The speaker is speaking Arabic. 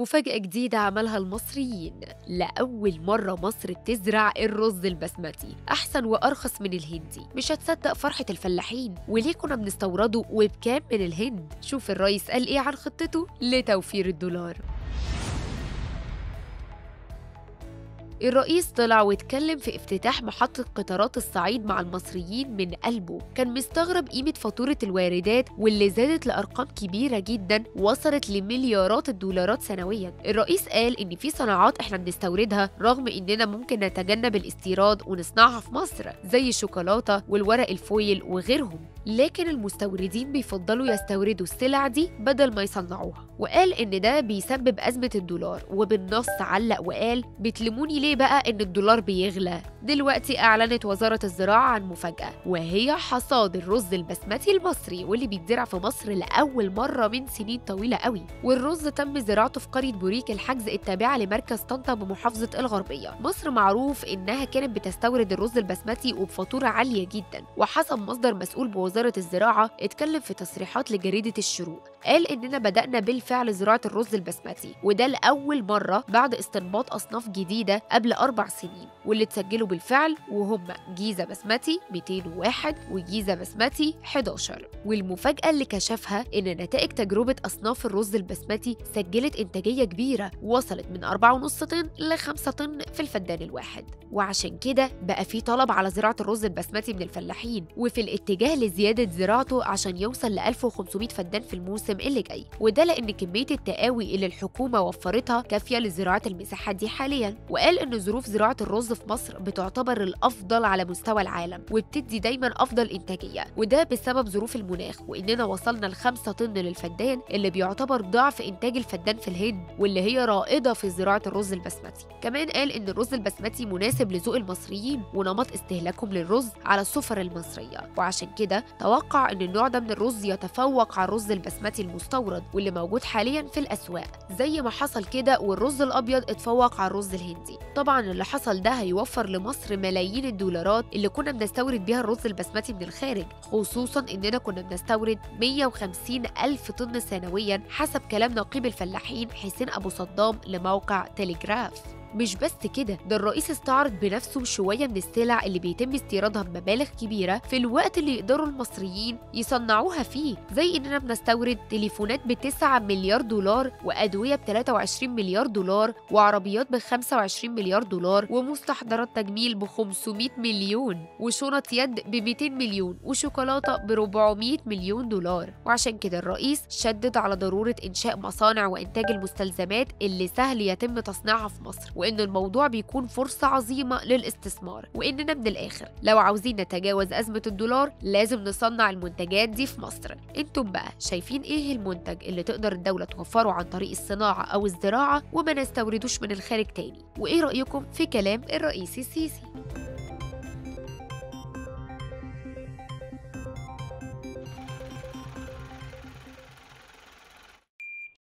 مفاجأة جديدة عملها المصريين. لأول مرة مصر تزرع الرز البسمتي أحسن وأرخص من الهندي. مش هتصدق فرحة الفلاحين. وليه كنا بنستورده وبكام من الهند؟ شوف الرئيس قال إيه عن خطته؟ لتوفير الدولار. الرئيس طلع واتكلم في افتتاح محطة قطارات الصعيد مع المصريين من قلبه. كان مستغرب قيمة فاتورة الواردات واللي زادت لأرقام كبيرة جدا وصلت لمليارات الدولارات سنويا. الرئيس قال إن في صناعات إحنا بنستوردها رغم إننا ممكن نتجنب الاستيراد ونصنعها في مصر زي الشوكولاتة والورق الفويل وغيرهم. لكن المستوردين بيفضلوا يستوردوا السلع دي بدل ما يصنعوها. وقال إن ده بيسبب أزمة الدولار وبالنص علق وقال بتلموني ليه بقى إن الدولار بيغلى؟ دلوقتي أعلنت وزارة الزراعة عن مفاجأة وهي حصاد الرز البسمتي المصري واللي بيتزرع في مصر لأول مرة من سنين طويلة قوي. والرز تم زراعته في قرية بوريك الحجز التابعة لمركز طنطا بمحافظة الغربية. مصر معروف إنها كانت بتستورد الرز البسمتي وبفاتورة عالية جدا وحسب مصدر مسؤول بوزارة الزراعة اتكلم في تصريحات لجريدة الشروق. قال إننا بدأنا بالفعل زراعة الرز البسمتي وده لأول مرة بعد استنباط أصناف جديدة قبل أربع سنين واللي اتسجلوا بالفعل وهم جيزة بسمتي 201 وجيزة بسمتي 11 والمفاجأة اللي كشفها إن نتائج تجربة أصناف الرز البسمتي سجلت إنتاجية كبيرة وصلت من 4.5 طن ل 5 طن في الفدان الواحد. وعشان كده بقى في طلب على زراعة الرز البسمتي من الفلاحين وفي الاتجاه لزيادة زراعته عشان يوصل ل 1500 فدان في الموسم اللي جاي وده لأن كمية التقاوي اللي الحكومة وفرتها كافية لزراعة المساحات دي حاليا وقال إن ظروف زراعة الرز في مصر بتعتبر الأفضل على مستوى العالم وبتدي دايما أفضل إنتاجية وده بسبب ظروف المناخ وإننا وصلنا لخمسة طن للفدان اللي بيعتبر ضعف إنتاج الفدان في الهند واللي هي رائدة في زراعة الرز البسمتي. كمان قال إن الرز البسمتي مناسب لذوق المصريين ونمط استهلاكهم للرز على السفر المصرية وعشان كده توقع إن النوع ده من الرز يتفوق على الرز البسمتي المستورد واللي موجود حاليا في الأسواق زي ما حصل كده والرز الأبيض اتفوق على الرز الهندي. طبعا اللي حصل ده هيوفر لمصر ملايين الدولارات اللي كنا بنستورد بيها الرز البسمتي من الخارج خصوصا إننا كنا بنستورد 150 ألف طن سنويا حسب كلام نقيب الفلاحين حسين أبو صدام لموقع تليجراف. مش بس كده ده الرئيس استعرض بنفسه شوية من السلع اللي بيتم استيرادها بمبالغ كبيرة في الوقت اللي يقدروا المصريين يصنعوها فيه زي إننا بنستورد تليفونات ب 9 مليار دولار وأدوية ب 23 مليار دولار وعربيات ب 25 مليار دولار ومستحضرات تجميل ب 500 مليون وشنط يد ب 200 مليون وشوكولاتة ب 400 مليون دولار. وعشان كده الرئيس شدد على ضرورة إنشاء مصانع وإنتاج المستلزمات اللي سهل يتم تصنيعها في مصر. وإن الموضوع بيكون فرصة عظيمة للاستثمار. وإننا من الآخر لو عاوزين نتجاوز أزمة الدولار لازم نصنع المنتجات دي في مصر. أنتم بقى شايفين إيه المنتج اللي تقدر الدولة توفره عن طريق الصناعة أو الزراعة وما نستوردوش من الخارج تاني؟ وإيه رأيكم في كلام الرئيس السيسي؟